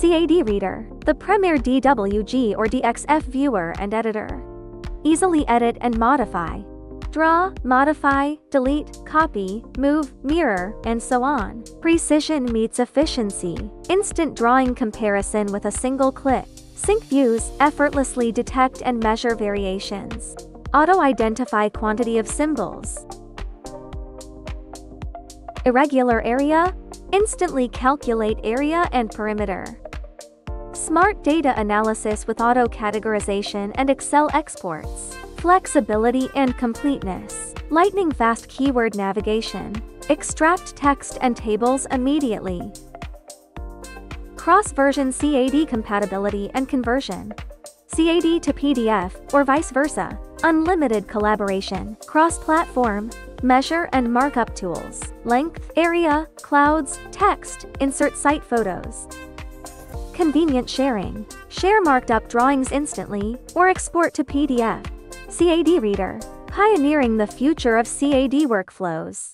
CAD Reader, the premier DWG or DXF viewer and editor. Easily edit and modify. Draw, modify, delete, copy, move, mirror, and so on. Precision meets efficiency. Instant drawing comparison with a single click. Sync views, effortlessly detect and measure variations. Auto-identify quantity of symbols. Irregular area, instantly calculate area and perimeter. Smart data analysis with auto-categorization and Excel exports. Flexibility and completeness. Lightning fast keyword navigation. Extract text and tables immediately. Cross-version CAD compatibility and conversion. CAD to PDF, or vice versa. Unlimited collaboration, cross-platform, measure and markup tools, length, area, clouds, text, insert site photos. Convenient sharing. Share marked up drawings instantly, or export to PDF. CAD Reader. Pioneering the future of CAD workflows.